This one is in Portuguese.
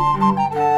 Música